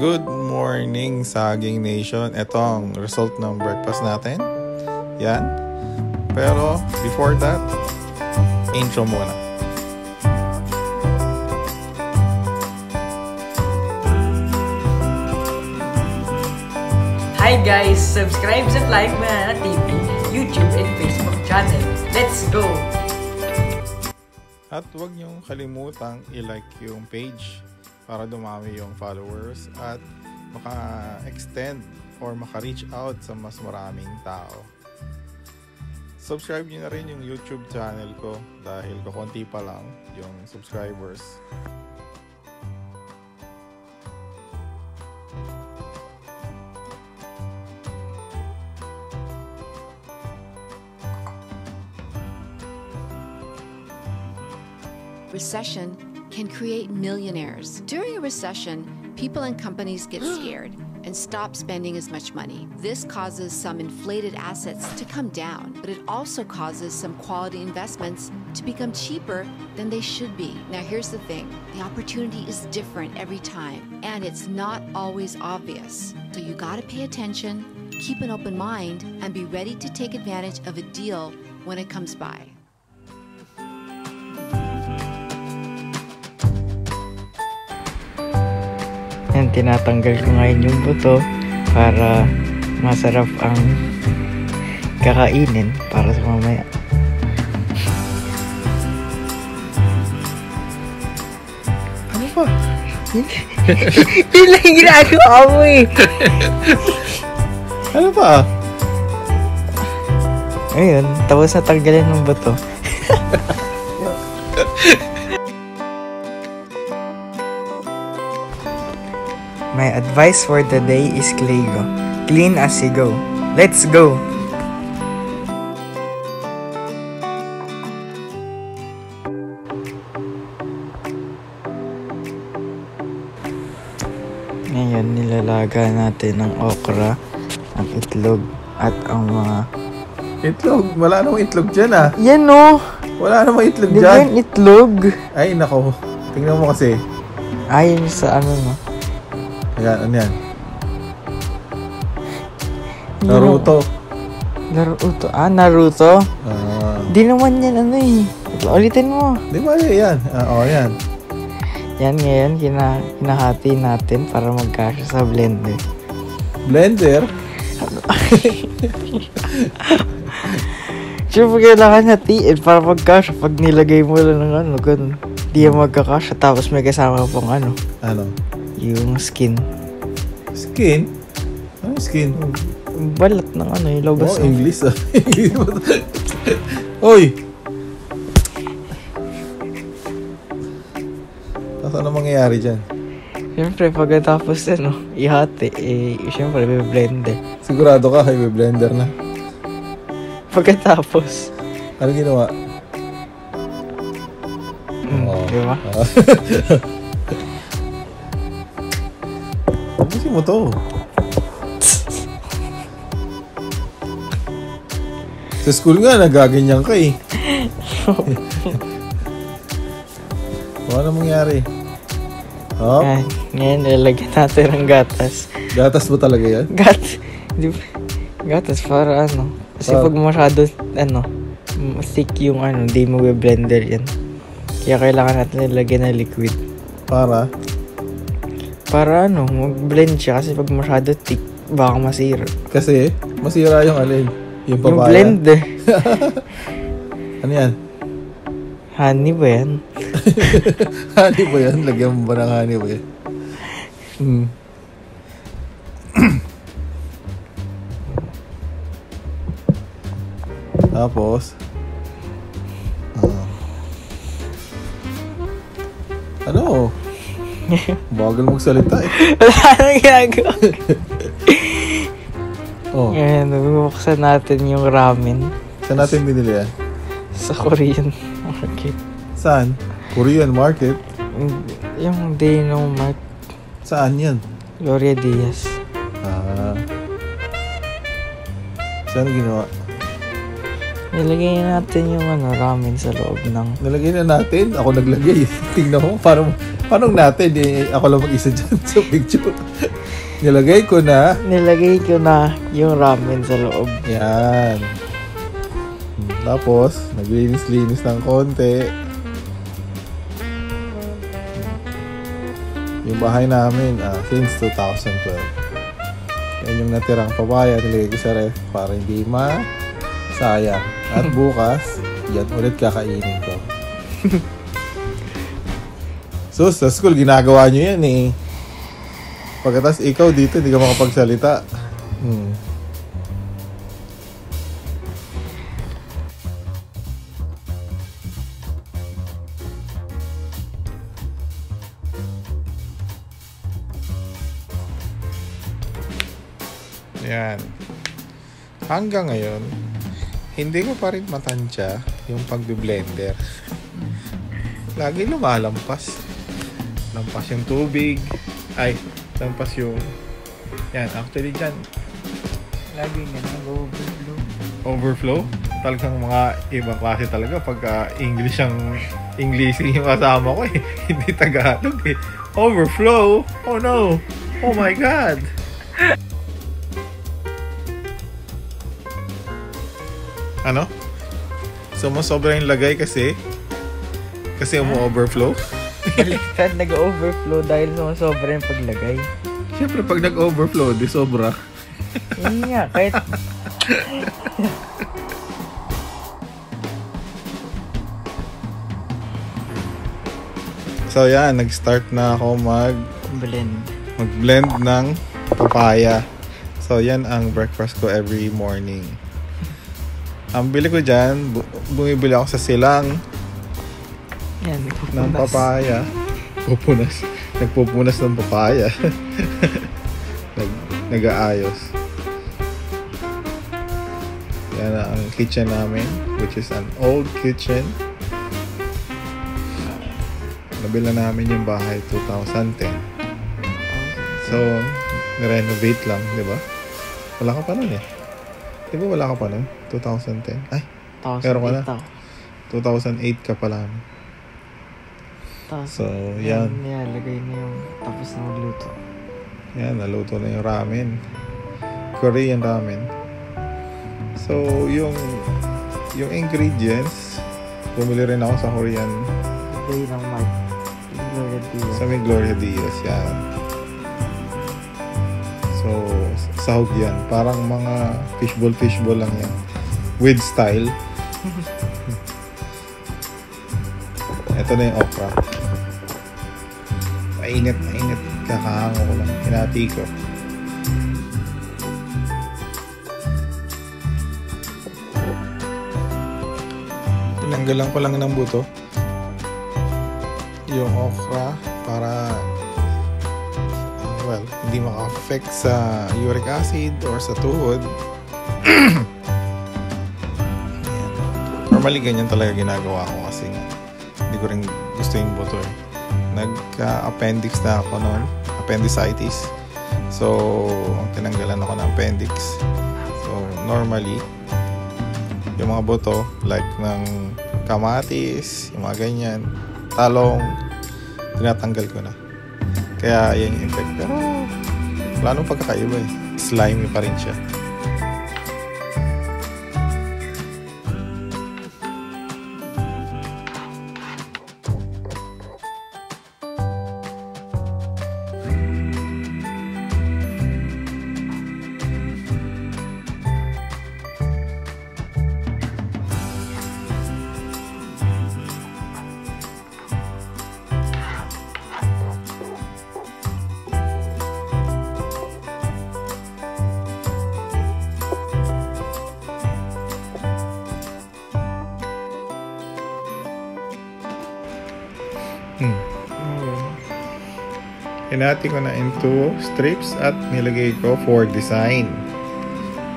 Good morning, Saging Nation. Ito ang result ng breakfast natin. Yan. Pero, before that, intro muna. Hi guys! Subscribe sa Flying Banana TV, YouTube and Facebook channel. Let's go! At huwag niyong kalimutang i-like yung page para dumami yung followers at maka-extend or maka-reach out sa mas maraming tao. Subscribe niyo na rin yung YouTube channel ko dahil kukunti pa lang yung subscribers. Recession can create millionaires. During a recession, people and companies get scared and stop spending as much money. This causes some inflated assets to come down, but it also causes some quality investments to become cheaper than they should be. Now, here's the thing the opportunity is different every time, and it's not always obvious. So, you gotta pay attention, keep an open mind, and be ready to take advantage of a deal when it comes by. Tinatanggal ko ngayon yung buto para masarap ang kakainin para sa mamaya. Ano pa? Yun lang yung ginagawa mo eh. Ano pa? Ayun, tapos natanggalin ng buto. My advice for the day is Clego. Clean as you go. Let's go! Ngayon, nilalaga natin ng okra, ang itlog, at ang mga... Itlog. Wala namang itlog dyan ah. Yan o! Wala namang itlog Di dyan. yung itlog? Ay, nako. Tingnan mo kasi. Ayon sa ano no? Ayan, ano yan? Naruto. Naruto. Ah, Naruto? Ah. Di naman yan ano eh. Ulitin mo. Di ba yan? Ah, oh, yan. Yan ngayon, kina, kinahati natin para magkasya sa blender. Blender. Siyempre kailangan hatiin para magkasya pag nilagay mo lang ng ano, ganun. Di yan magkakasya tapos may kasama pang ano, Ano? Yung skin. Skin? Ano skin? Yung Balat ng ano, yung lobas. Oh, English ah. Oy! Tapos ano mangyayari dyan? Siyempre, pagkatapos ano, ihati, eh, siyempre, may blender. Sigurado ka, may blender na. Pagkatapos, Ano ginawa? mm, Oo. di mo to. Sa school nga, nagaganyan ka eh. Kung ano mangyari? Oh, Yan, ngayon, nilalagyan natin ng gatas. gatas ba talaga yan? Gat, di ba? Gatas para ano. Kasi Ah. pag masyado, ano, mm, thick yung ano, di mo blender yan. Kaya kailangan natin nilagyan ng liquid. Para? Para ano, mag-blend siya kasi pag masyado thick, baka masira. Kasi, masira yung alin. Yung Yung papaya. blend eh. Ano yan? Honey ba yan? honey ba yan? Lagyan mo ba ng honey ba yan? Hmm. Tapos, ah. ano? Bagal magsalita eh. Wala nang ginagawa. Oh, Ngayon, bubuksan natin yung ramen saan natin binili yan? sa Korean market. Saan? Korean market? Yung Dynamite Saan yan? Gloria Diaz. Ah. Saan ginawa? Nilagay natin yung ano, ramen sa loob ng... Nalagay na natin. Ako naglagay. Tingnan mo. Parang Paano natin eh, ako lang mag-isa dyan sa picture. Nilagay ko na. Nilagay ko na yung ramen sa loob. Yan. Tapos, naglinis-linis ng konti. Yung bahay namin, ah, since 2012. Yan yung natirang papaya, nilagay ko sa ref para hindi ma sayang. At bukas, yan ulit kakainin ko. So, sa school, ginagawa nyo yan eh. Pagkatas ikaw dito, hindi ka makapagsalita. Hmm. Yan. Hanggang ngayon, hindi ko pa rin matansya yung pagbe-blender. Lagi lumalampas. Lampas yung tubig. Ay, lampas yung... Yan, actually dyan, Lagi nga nag-overflow. overflow. Talagang mga ibang klase talaga pagka English ang English yung kasama ko eh. Hindi Tagalog eh. Overflow? Oh no! Oh my God! ano? Sumusobra yung lagay kasi kasi umu-overflow. Baliktad, nag-overflow dahil sumasobra yung paglagay. Siyempre pag nag-overflow, di sobra. Yun nga, kahit So yan, nag-start na ako mag blend. mag-blend ng papaya. So, yan ang breakfast ko every morning. Ang bili ko dyan, bu- bumibili ako sa silang Yan, ng nagpupunas. papaya. Pupunas. Nagpupunas ng papaya. Nag, nag-aayos. Yan ang kitchen namin, which is an old kitchen. Nabila namin yung bahay 2010. So, renovate lang, di ba? Wala ka pa nun eh. Di ba wala ka pa nun? 2010? Ay, Tapos, Meron ka na? ito. 2008 ka pa lang. Tapos, So, yan. Nilalagay na yung tapos na magluto. Yan, naluto na yung ramen. Korean ramen. So, yung yung ingredients, bumili rin ako sa Korean Lagay ng Mark. Gloria Diaz. sa may Gloria Diaz. Yan. So, sahog yan. Parang mga fishball, fishball lang yan. With style. Ito na yung okra. Mainit, mainit. Kakahango ko lang. Hinati ko. Tinanggalan ko lang ng buto yung okra para well, hindi maka-affect sa uric acid or sa tuhod. Normally, ganyan talaga ginagawa ko kasi hindi ko rin gusto yung buto eh. Nagka-appendix na ako noon. Appendicitis. So, tinanggalan ako ng appendix. So, normally, yung mga buto, like ng kamatis, yung mga ganyan, talong, tinatanggal ko na. Kaya yan yung effect. Pero wala nung pagkakaiba eh. Slimy pa rin siya. Hinati ko na into strips at nilagay ko for design.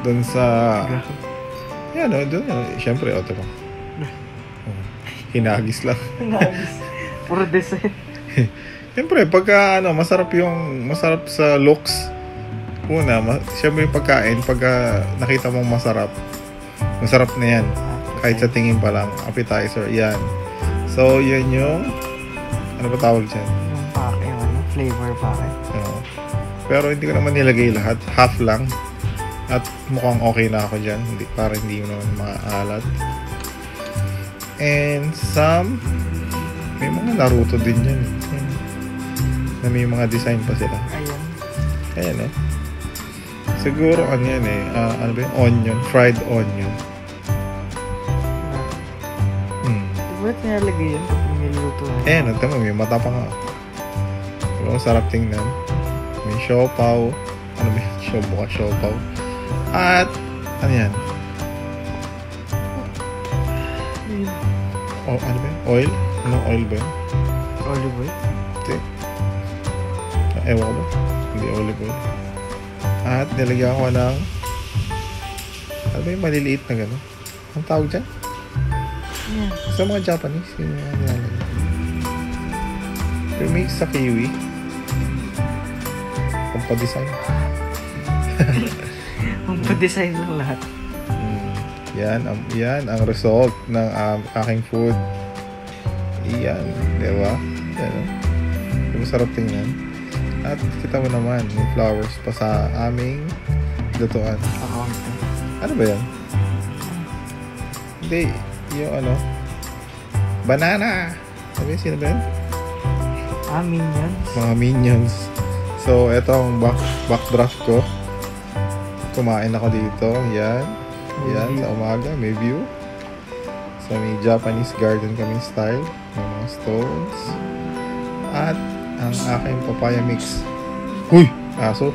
Doon sa... Yan o, doon. Siyempre, auto ko. Hinagis lang. Nice. Puro design. Siyempre, pagka ano, masarap yung, masarap sa looks. Una, ma- siyempre yung pagkain, pagka nakita mong masarap, masarap na yan. Kahit sa tingin pa lang, appetizer, yan. So, yan yung, ano ba tawag dyan? Yung flavor bakit? Oo. pero hindi ko naman nilagay lahat. Half lang. At mukhang okay na ako dyan. Hindi, para hindi mo naman maalat. And some may mga Naruto din yan. eh. Yan. Na may mga design pa sila. Ayan. Ayan eh. Siguro ano yan eh. ah, ano ba yun? Onion. Fried onion. Hmm. Di ba nilalagay yun pag niluluto na? Eh, nagtama, may mata pa nga. Diba, sarap tingnan. May siopaw. Ano ba yun? Siopaw, siopaw. At, ano yan? Yun. O, ano ba yun? Oil? Anong oil ba yun? Olive oil? Hindi. Ewan ko ba? Hindi olive oil. At, nilagyan ko ng ano ba yung maliliit na gano'n? Ang tawag dyan? Yan. Sa mga Japanese, yung mga nilalagay. Yung mix sa kiwi. Pampadesign. Pampadesign lang lahat. Mm, yan, ang, yan ang result ng um, aking food. Iyan, di ba? Yan, oh. Di ba sarap tingnan? At kita mo naman, yung flowers pa sa aming lutuan. Pakaunti. Ano ba yan? Hindi, yung ano, banana! Sabi, sino ba yan? Amin yan. mga minions. So, eto ang back, backdraft ko. Kumain ako dito. Yan. Yan, sa umaga. May view. So, may Japanese garden kaming style. May mga stones. At ang aking papaya mix. Huy! Aso.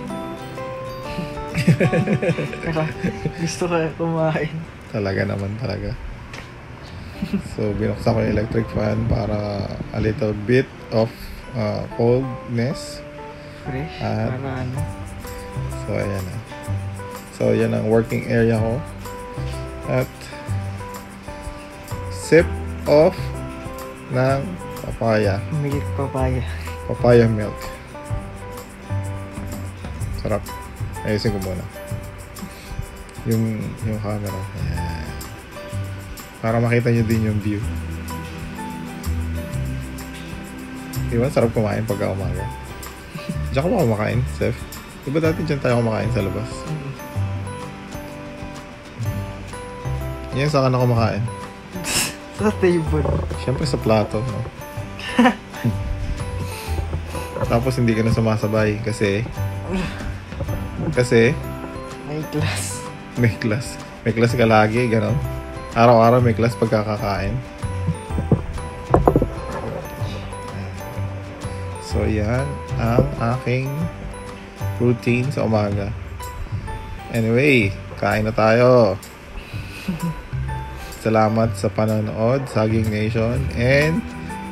Gusto ko kumain. Talaga naman talaga. So, binuksan ko yung electric fan para a little bit of uh, coldness. Fresh. Ah. para ano. So, ayan na. So, yan ang working area ko. At sip of ng papaya. Milk papaya. Papaya milk. Sarap. Ayusin ko muna. Yung, yung camera. Ayan. Para makita nyo din yung view. Di ba? Sarap kumain pagka umaga. Diyan ka ba kumakain, Seth? Di ba dati dyan tayo kumakain sa labas? Yan, saan ka na kumakain? Sa table. Siyempre sa plato, no? Tapos hindi ka na sumasabay kasi kasi May class. may class. May class ka lagi, gano'n. Araw-araw may class pagkakakain. So, yan ang aking routine sa umaga. Anyway, kain na tayo. Salamat sa panonood, Saging Nation. And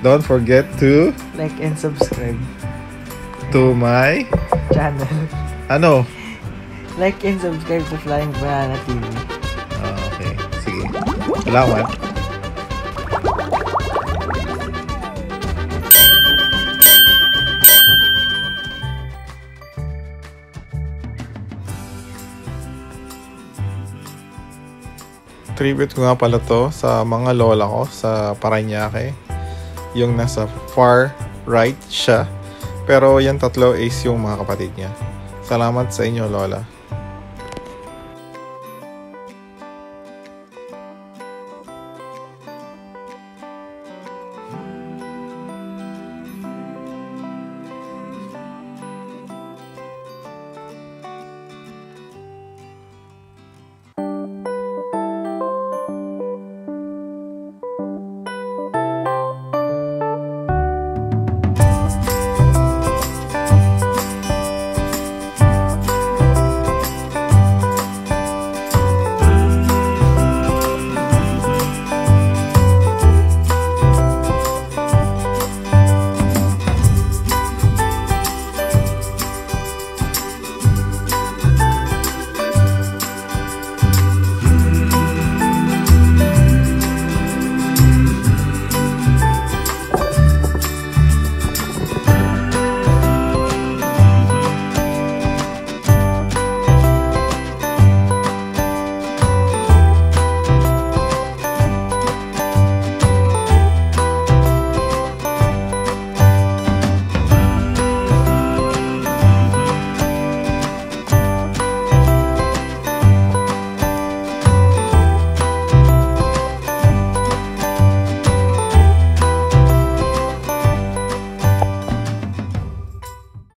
don't forget to Like and subscribe. to my Channel. ano? Like and subscribe to Flying Banana TV. Ah, okay. Sige. Salamat. Tribute ko nga pala to sa mga lola ko sa Paranaque. Yung nasa far right siya. Pero yung tatlo is yung mga kapatid niya. Salamat sa inyo, lola.